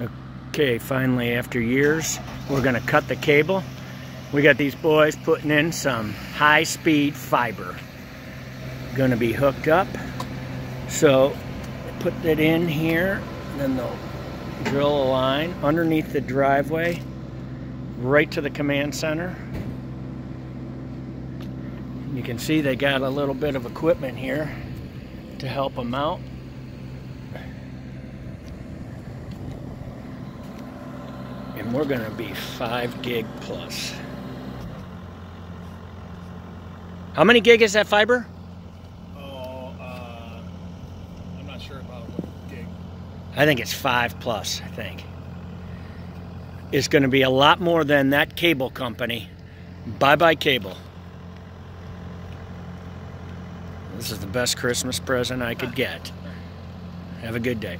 Okay, finally after years, we're gonna cut the cable. We got these boys putting in some high-speed fiber. Gonna be hooked up. So, put that in here, then they'll drill a line underneath the driveway, right to the command center. You can see they got a little bit of equipment here to help them out. And we're going to be 5 gig plus. How many gig is that fiber? Oh, uh, I'm not sure about what gig. I think it's 5 plus, I think. It's going to be a lot more than that cable company. Bye-bye cable. This is the best Christmas present I could get. Have a good day.